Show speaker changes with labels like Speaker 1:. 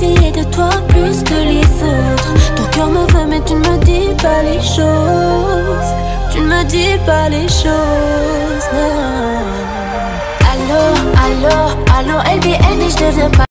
Speaker 1: je de toi plus que les autres. Ton cœur me veut, mais tu ne me dis pas les choses. Tu ne me dis pas les choses. Allô, allô, allô, LBN, et je deviens pas